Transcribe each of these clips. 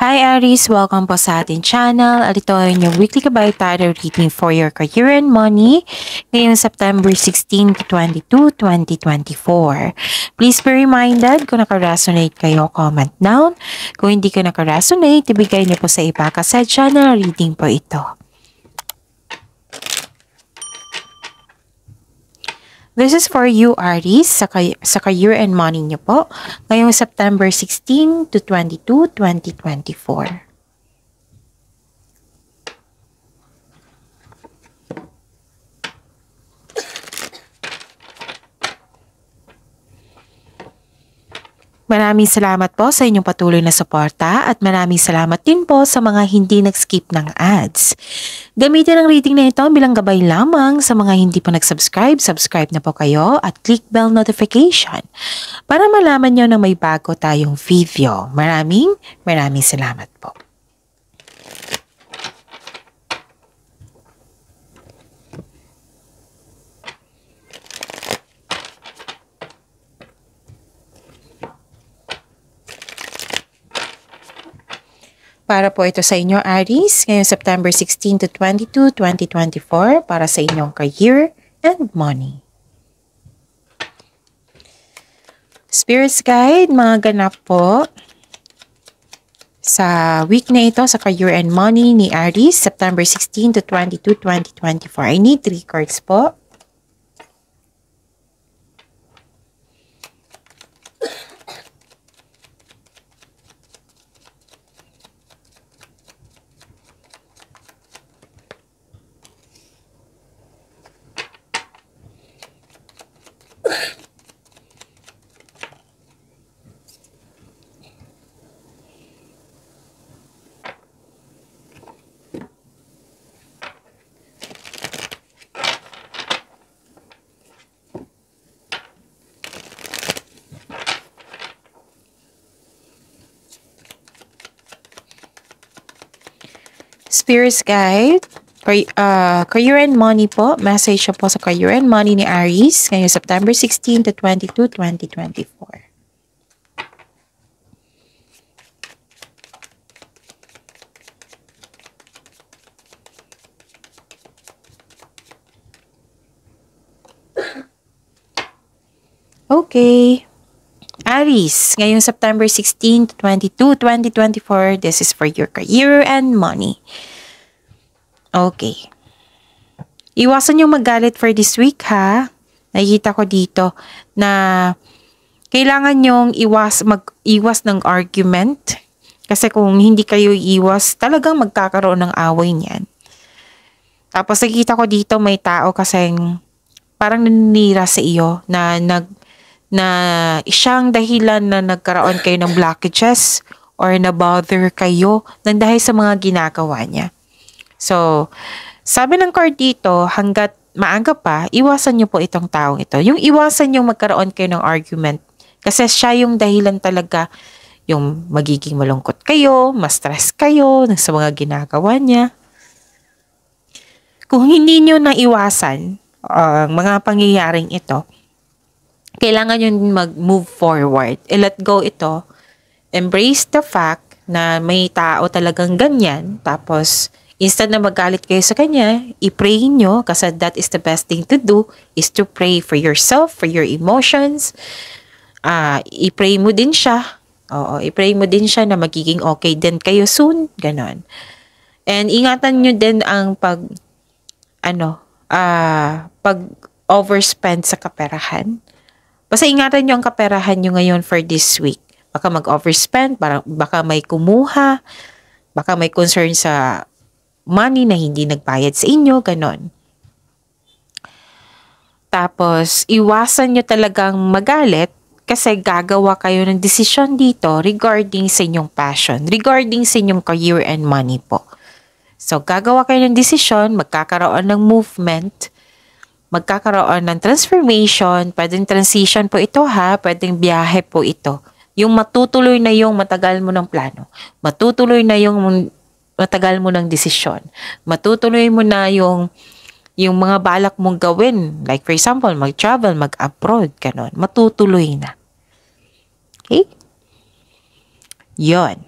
Hi Aries! Welcome po sa ating channel. At ito ay yung weekly kabay tarot reading for your career and money ngayong September 16 to 22, 2024. Please be reminded kung naka-resonate kayo, comment down. Kung hindi ka naka-resonate, ibigay niyo po sa iba kasi channel reading po ito. This is for you, Aries, sa, kay sa career and money niyo po ngayong September 16 to 22, 2024. Maraming salamat po sa inyong patuloy na suporta at maraming salamat din po sa mga hindi nag-skip ng ads. Gamitin ang reading na ito bilang gabay lamang sa mga hindi pa nag-subscribe, subscribe na po kayo at click bell notification para malaman nyo na may bago tayong video. Maraming maraming salamat po. Para po ito sa inyo, Aries, ngayong September 16 to 22, 2024, para sa inyong career and money. Spirits Guide, mga ganap po sa week na ito sa career and money ni Aries, September 16 to 22, 2024. I need 3 cards po. Spirits Guide, uh, Career and Money po. Message po sa Career and Money ni Aries ngayong September 16 to 22, 2024. Okay. Aries, ngayong September 16 to 22, 2024, this is for your career and money. Okay. Iwasan yung magalit for this week, ha? Nakikita ko dito na kailangan yung iwas, mag-iwas ng argument. Kasi kung hindi kayo iwas, talagang magkakaroon ng away niyan. Tapos nakikita ko dito may tao kasing parang naninira sa iyo na nag na siyang dahilan na nagkaroon kayo ng blockages or na bother kayo ng dahil sa mga ginagawa niya. So, sabi ng card dito, hanggat maaga pa, iwasan niyo po itong taong ito. Yung iwasan yung magkaroon kayo ng argument kasi siya yung dahilan talaga yung magiging malungkot kayo, ma-stress kayo sa mga ginagawa niya. Kung hindi niyo na iwasan ang uh, mga pangyayaring ito, kailangan yun mag-move forward. I-let go ito. Embrace the fact na may tao talagang ganyan. Tapos, instead na magalit kayo sa kanya, i-pray nyo kasi that is the best thing to do is to pray for yourself, for your emotions. Uh, i-pray mo din siya. Oo, i-pray mo din siya na magiging okay din kayo soon. Ganon. And ingatan nyo din ang pag, ano, uh, pag overspend sa kaperahan Basta ingatan nyo ang kaperahan nyo ngayon for this week. Baka mag-overspend, baka may kumuha, baka may concern sa money na hindi nagbayad sa inyo, ganon. Tapos, iwasan nyo talagang magalit kasi gagawa kayo ng desisyon dito regarding sa inyong passion, regarding sa inyong career and money po. So, gagawa kayo ng desisyon, magkakaroon ng movement, magkakaroon ng transformation, pwedeng transition po ito ha, pwedeng biyahe po ito. Yung matutuloy na yung matagal mo ng plano, matutuloy na yung matagal mo ng desisyon, matutuloy mo na yung yung mga balak mong gawin, like for example, mag-travel, mag-abroad, ganon, matutuloy na. Okay? Yon.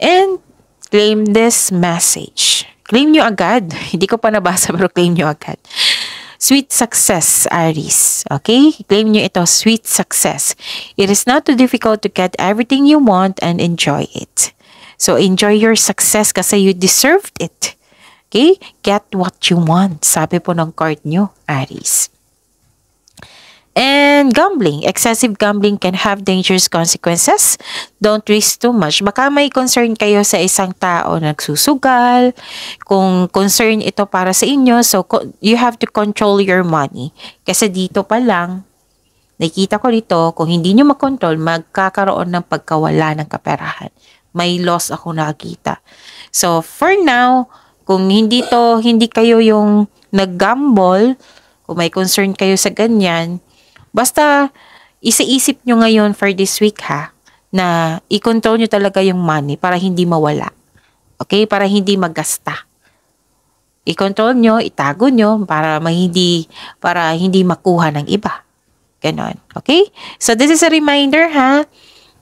And claim this message. Claim nyo agad. Hindi ko pa nabasa pero claim nyo agad. Sweet success, Aries. Okay? Claim nyo ito, sweet success. It is not too difficult to get everything you want and enjoy it. So, enjoy your success kasi you deserved it. Okay? Get what you want. Sabi po ng card nyo, Aries. And gambling, excessive gambling can have dangerous consequences. Don't risk too much. Baka may concern kayo sa isang tao na nagsusugal. Kung concern ito para sa inyo, so you have to control your money. Kasi dito pa lang, nakita ko dito, kung hindi nyo makontrol, magkakaroon ng pagkawala ng kaperahan. May loss ako nakita. So, for now, kung hindi to, hindi kayo yung nag-gamble, kung may concern kayo sa ganyan, Basta, isiisip nyo ngayon for this week ha, na i-control nyo talaga yung money para hindi mawala. Okay? Para hindi magasta. I-control nyo, itago nyo para hindi, para hindi makuha ng iba. Ganon. Okay? So, this is a reminder ha.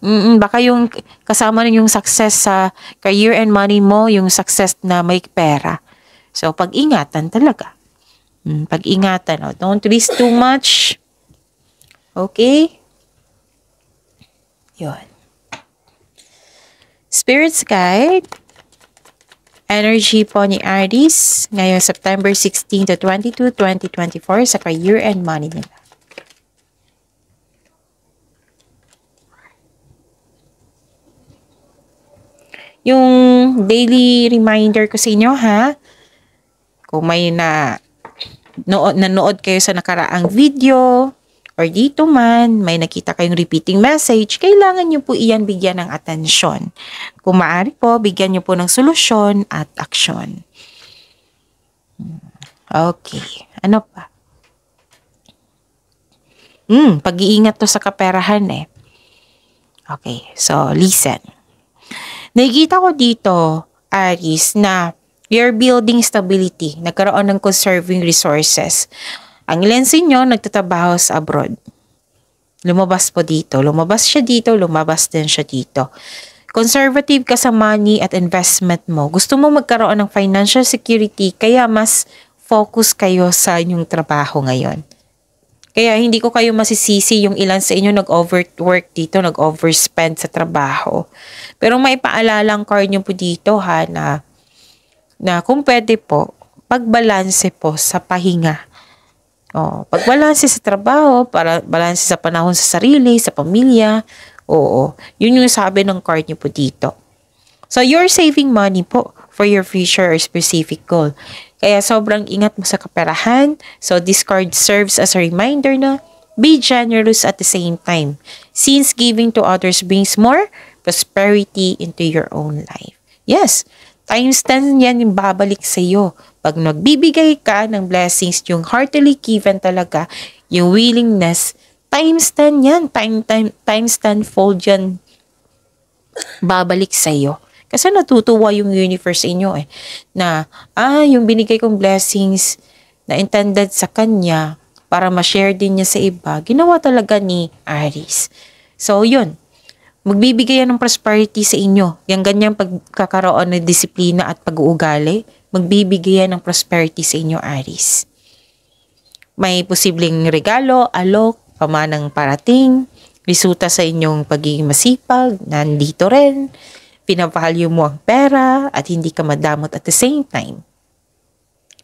Mm-mm, baka yung kasama rin yung success sa career and money mo, yung success na may pera. So, pag-ingatan talaga. Mm, pag-ingatan. Oh. Don't risk too much. Okay? Yun. Spirits Guide. Energy po ni Aries ngayong September 16 to 22, 2024 sa year and money nila. Yung daily reminder ko sa inyo ha, kung may na nood, nanood kayo sa nakaraang video, or dito man may nakita kayong repeating message, kailangan nyo po iyan bigyan ng atensyon. Kung maaari po, bigyan nyo po ng solusyon at aksyon. Hmm. Okay. Ano pa? Hmm, pag-iingat to sa kaperahan eh. Okay, so listen. Nakikita ko dito, Aris, na you're building stability. Nagkaroon ng conserving resources. Ang ilan sa inyo nagtatrabaho sa abroad. Lumabas po dito. Lumabas siya dito, lumabas din siya dito. Conservative ka sa money at investment mo. Gusto mo magkaroon ng financial security kaya mas focus kayo sa inyong trabaho ngayon. Kaya hindi ko kayo masisisi yung ilan sa inyo nag-overwork dito, nag-overspend sa trabaho. Pero may paalalang card nyo po dito ha na, na kung pwede po, pagbalanse po sa pahinga Oh, pagbalanse sa trabaho, para balanse sa panahon sa sarili, sa pamilya. Oo, yun yung sabi ng card niyo po dito. So, you're saving money po for your future or specific goal. Kaya sobrang ingat mo sa kaperahan. So, this card serves as a reminder na be generous at the same time. Since giving to others brings more prosperity into your own life. Yes, times 10 yan yung babalik sa iyo pag nagbibigay ka ng blessings, yung heartily given talaga, yung willingness, times 10 yan, time, time, times 10 fold yan, babalik sa iyo. Kasi natutuwa yung universe inyo eh, na, ah, yung binigay kong blessings na intended sa kanya, para ma-share din niya sa iba, ginawa talaga ni Aries. So, yun. Magbibigay yan ng prosperity sa inyo. Yung ganyang pagkakaroon ng disiplina at pag-uugali, magbibigay ng prosperity sa inyo, Aris. May posibleng regalo, alok, pamanang parating, resulta sa inyong pagiging masipag, nandito rin, pinavalue mo ang pera at hindi ka madamot at the same time.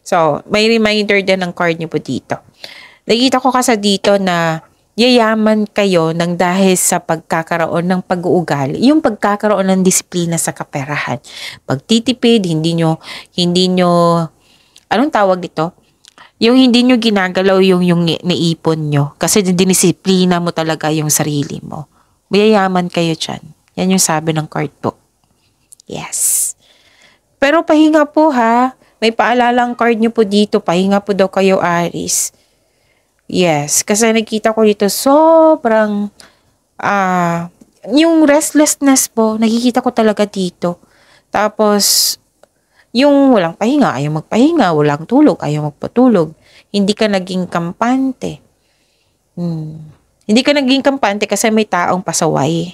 So, may reminder din ng card niyo po dito. Nakita ko kasi dito na yayaman kayo ng dahil sa pagkakaroon ng pag-uugali, yung pagkakaroon ng disiplina sa kaperahan. Pagtitipid, hindi nyo, hindi nyo, anong tawag dito? Yung hindi nyo ginagalaw yung, yung naipon nyo. Kasi dinisiplina mo talaga yung sarili mo. Mayayaman kayo dyan. Yan yung sabi ng card book. Yes. Pero pahinga po ha. May paalalang card nyo po dito. Pahinga po daw kayo, Aris Yes, kasi nakita ko dito sobrang uh, yung restlessness po, nakikita ko talaga dito. Tapos yung walang pahinga, ayaw magpahinga, walang tulog, ayaw magpatulog. Hindi ka naging kampante. Hmm. Hindi ka naging kampante kasi may taong pasaway.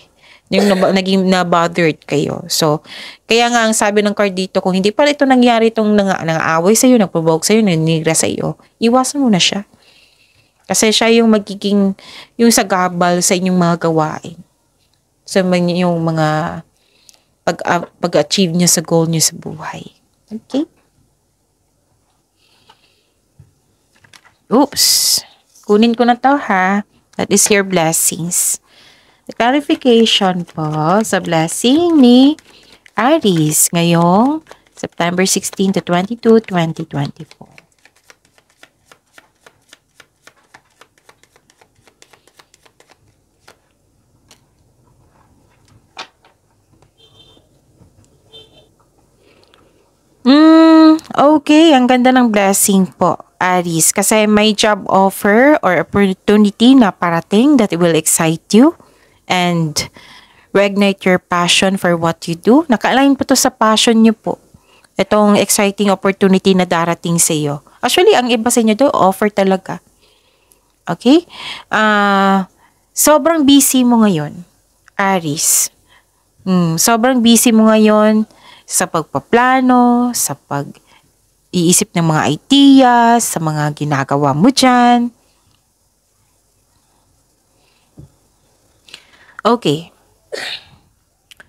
Yung nab- naging na-bothered kayo. So, kaya nga ang sabi ng card dito, kung hindi pa ito nangyari itong nang, nang-aaway sa'yo, nagprovoke sa'yo, naninigra sa'yo, iwasan mo na siya. Kasi siya yung magiging, yung sagabal sa inyong mga gawain. Sa yung mga pag, uh, pag-achieve niya sa goal niya sa buhay. Okay? Oops. Kunin ko na to ha. That is your blessings. Clarification po sa blessing ni Aries ngayong September 16 to 22, 2024. Mm, okay, ang ganda ng blessing po, Aries. Kasi may job offer or opportunity na parating that will excite you and reignite your passion for what you do. Naka-align po to sa passion niyo po. Itong exciting opportunity na darating sa iyo. Actually, ang iba sa inyo do, offer talaga. Okay? Uh, sobrang busy mo ngayon, Aris. Hmm, sobrang busy mo ngayon sa pagpaplano, sa pag iisip ng mga ideas, sa mga ginagawa mo dyan. Okay.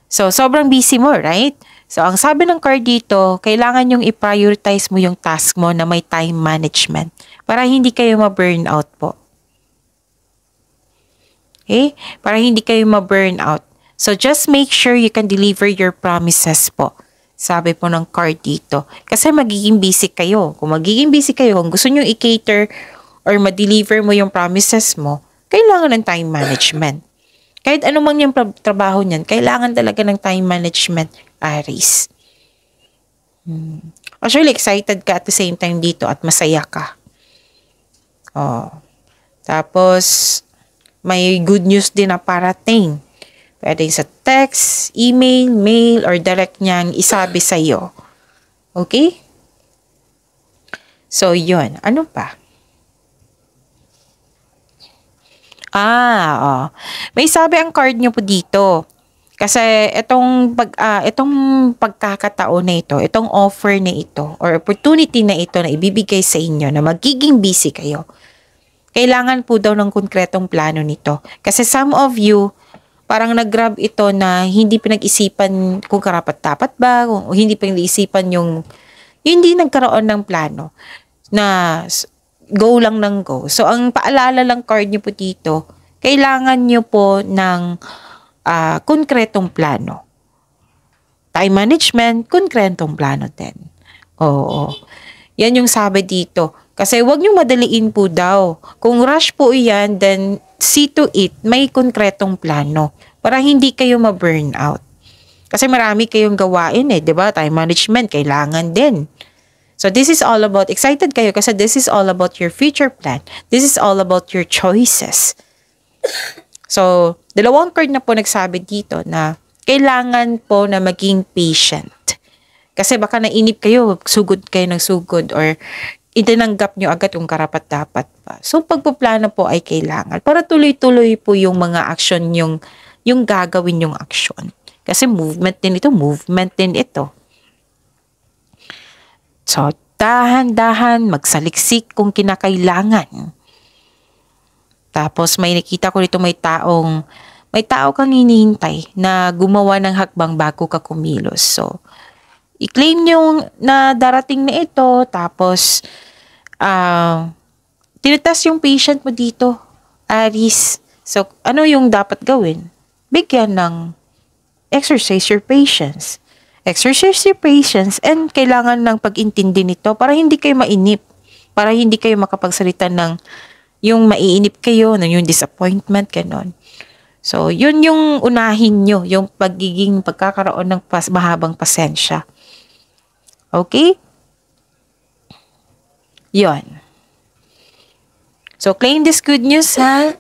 So, sobrang busy mo, right? So, ang sabi ng card dito, kailangan yung i-prioritize mo yung task mo na may time management para hindi kayo ma-burnout po. Okay? Para hindi kayo ma-burnout. So, just make sure you can deliver your promises po. Sabi po ng card dito. Kasi magiging busy kayo. Kung magiging busy kayo, kung gusto nyo i-cater or ma-deliver mo yung promises mo, kailangan ng time management. Kahit anumang yung trabaho niyan, kailangan talaga ng time management, Aries. Hmm. Actually, excited ka at the same time dito at masaya ka. Oh. Tapos, may good news din na parating. Pwede sa text, email, mail, or direct niyang isabi sa iyo. Okay? So, yun. Ano pa? Ah, oh. May sabi ang card niyo po dito. Kasi itong pag uh, itong pagkakataon na ito, itong offer na ito or opportunity na ito na ibibigay sa inyo na magiging busy kayo. Kailangan po daw ng konkretong plano nito. Kasi some of you parang nag-grab ito na hindi pinag-isipan kung karapat-dapat ba, kung hindi pinag-isipan yung hindi nagkaroon ng plano na go lang ng go. So, ang paalala lang card niyo po dito, kailangan niyo po ng uh, konkretong plano. Time management, konkretong plano din. Oo. Yan yung sabi dito. Kasi wag niyo madaliin po daw. Kung rush po iyan, then see to it, may konkretong plano para hindi kayo ma-burn out. Kasi marami kayong gawain eh, 'di ba? Time management kailangan din. So this is all about, excited kayo kasi this is all about your future plan. This is all about your choices. So, dalawang card na po nagsabi dito na kailangan po na maging patient. Kasi baka nainip kayo, sugod kayo ng sugod or itinanggap nyo agad yung karapat-dapat pa. So, pagpaplano po ay kailangan para tuloy-tuloy po yung mga action yung, yung gagawin yung action. Kasi movement din ito, movement din ito. So, dahan-dahan, magsaliksik kung kinakailangan. Tapos may nakita ko dito may taong, may tao kang hinihintay na gumawa ng hakbang bago ka kumilos. So, i-claim yung na darating na ito, tapos, uh, tinitas yung patient mo dito, Aris. So, ano yung dapat gawin? Bigyan ng exercise your patience exercise your patience and kailangan ng pag-intindi nito para hindi kayo mainip, para hindi kayo makapagsalita ng yung maiinip kayo, ng yung disappointment, ganon. So, yun yung unahin nyo, yung pagiging pagkakaroon ng pas, mahabang pasensya. Okay? Yun. So, claim this good news, ha?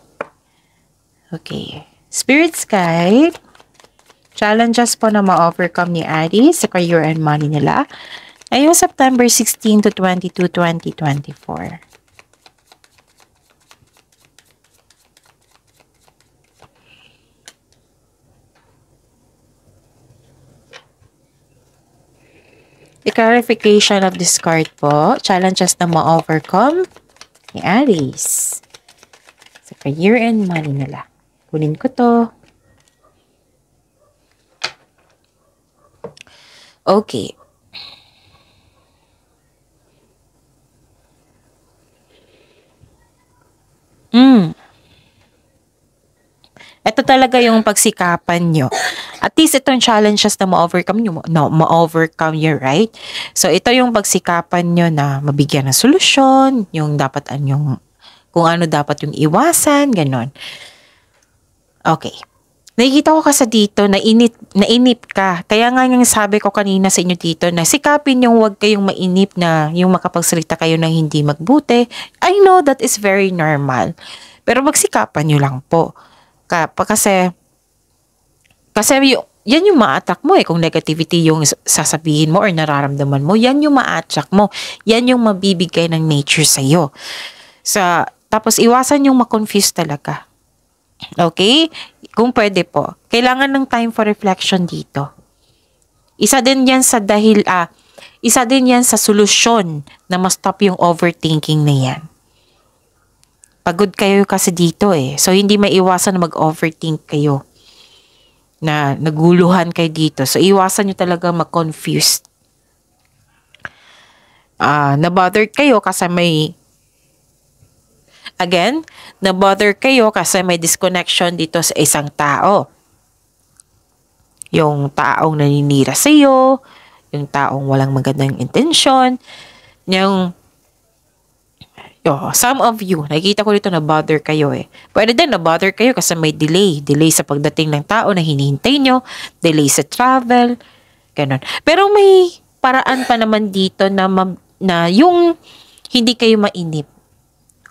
Okay. Spirit's Guide challenges po na ma-overcome ni Ari sa career and money nila ay yung September 16 to 22, 2024. The clarification of this card po, challenges na ma-overcome ni Aries. Sa career and money nila. Kunin ko to. Okay. Mm. Ito talaga yung pagsikapan nyo. At least itong challenges na ma-overcome nyo, no, ma-overcome you, right? So, ito yung pagsikapan nyo na mabigyan ng solusyon, yung dapat yung, kung ano dapat yung iwasan, ganon. Okay. Nakikita ko kasi dito na inip, na inip ka. Kaya nga yung sabi ko kanina sa inyo dito na sikapin yung wag kayong mainip na yung makapagsalita kayo na hindi magbuti. I know that is very normal. Pero magsikapan nyo lang po. Kasi, kasi yung, yan yung ma-attract mo eh. Kung negativity yung sasabihin mo or nararamdaman mo, yan yung ma-attract mo. Yan yung mabibigay ng nature sa'yo. Sa, tapos iwasan yung ma-confuse talaga. Okay? Kung pwede po, kailangan ng time for reflection dito. Isa din yan sa dahil, ah, isa din yan sa solusyon na ma-stop yung overthinking na yan. Pagod kayo kasi dito eh. So, hindi maiwasan mag-overthink kayo. Na naguluhan kayo dito. So, iwasan nyo talaga mag-confused. Ah, na-bothered kayo kasi may Again, na-bother kayo kasi may disconnection dito sa isang tao. Yung taong naninira sa iyo, yung taong walang magandang intensyon, yung Oh, some of you, nakikita ko dito na bother kayo eh. Pwede din na bother kayo kasi may delay. Delay sa pagdating ng tao na hinihintay nyo. Delay sa travel. Ganon. Pero may paraan pa naman dito na, na yung hindi kayo mainip.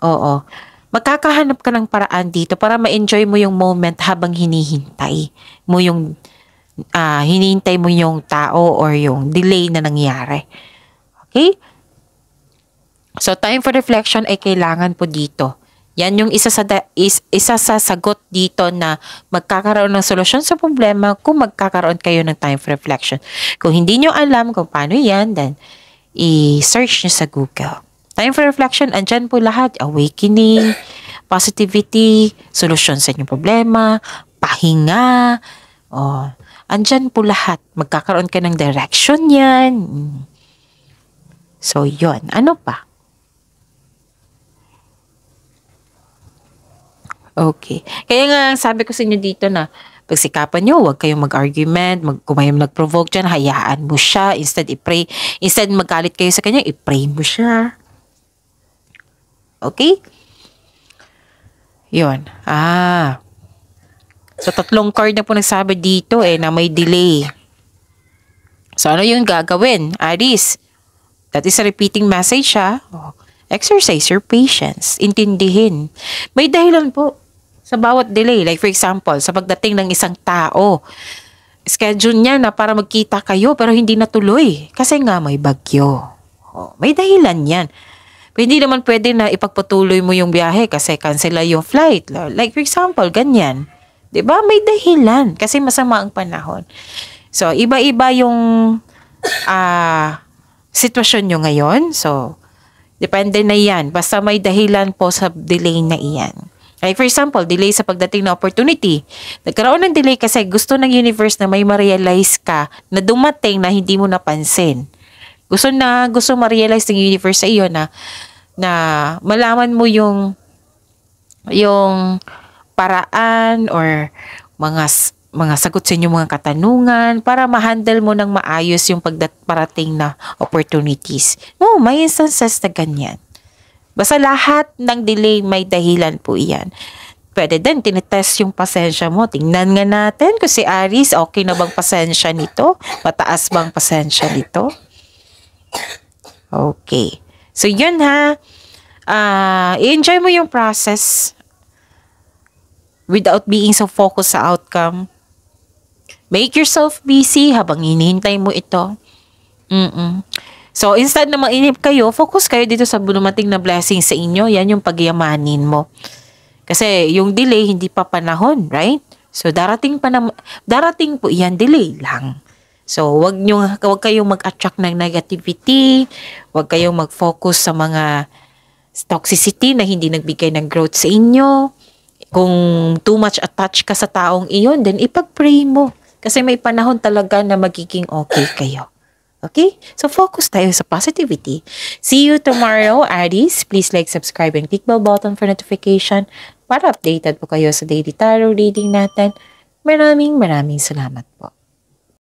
Oo. Magkakahanap ka ng paraan dito para ma-enjoy mo yung moment habang hinihintay mo yung uh, hinihintay mo yung tao or yung delay na nangyari. Okay? So, time for reflection ay kailangan po dito. Yan yung isa sa, da, is, isa sa sagot dito na magkakaroon ng solusyon sa problema kung magkakaroon kayo ng time for reflection. Kung hindi nyo alam kung paano yan, then i-search nyo sa Google. Time for reflection, andyan po lahat. Awakening, positivity, solusyon sa inyong problema, pahinga. Oh, andyan po lahat. Magkakaroon ka ng direction yan. So, yon Ano pa? Okay. Kaya nga, sabi ko sa inyo dito na pagsikapan nyo, huwag kayong mag-argument, mag, kung may nag-provoke dyan, hayaan mo siya. Instead, i-pray. Instead, magalit kayo sa kanya, i-pray mo siya. Okay? Yun. Ah. So, tatlong card na po nagsabi dito eh na may delay. So, ano yung gagawin? Aris, that is a repeating message ha. Oh. Exercise your patience. Intindihin. May dahilan po sa bawat delay. Like for example, sa pagdating ng isang tao, schedule niya na para magkita kayo pero hindi natuloy kasi nga may bagyo. Oh, may dahilan yan. Hindi naman pwede na ipagpatuloy mo yung biyahe kasi cancel yung flight. Like for example, ganyan. 'Di ba? May dahilan kasi masama ang panahon. So, iba-iba yung uh, sitwasyon nyo ngayon. So, depende na yan. Basta may dahilan po sa delay na iyan. Like for example, delay sa pagdating na opportunity. Nagkaroon ng delay kasi gusto ng universe na may ma-realize ka na dumating na hindi mo napansin. Gusto na, gusto ma-realize ng universe sa iyo na na malaman mo yung yung paraan or mga mga sagot sa inyong mga katanungan para ma-handle mo ng maayos yung pagparating na opportunities. No, may instances na ganyan. Basta lahat ng delay may dahilan po iyan. Pwede din, tinitest yung pasensya mo. Tingnan nga natin kung si Aris, okay na bang pasensya nito? Mataas bang pasensya nito? Okay. So, yun ha. Uh, i-enjoy mo yung process without being so focused sa outcome. Make yourself busy habang hinihintay mo ito. Mm-mm. So, instead na mainip kayo, focus kayo dito sa dumating na blessing sa inyo. Yan yung pagyamanin mo. Kasi yung delay, hindi pa panahon, right? So, darating pa na, darating po yan, delay lang. So, wag nyo, wag kayong mag-attract ng negativity, wag kayong mag-focus sa mga toxicity na hindi nagbigay ng growth sa inyo. Kung too much attached ka sa taong iyon, then ipag-pray mo. Kasi may panahon talaga na magiging okay kayo. Okay? So, focus tayo sa positivity. See you tomorrow, Aries. Please like, subscribe, and click bell button for notification para updated po kayo sa daily tarot reading natin. Maraming maraming salamat po.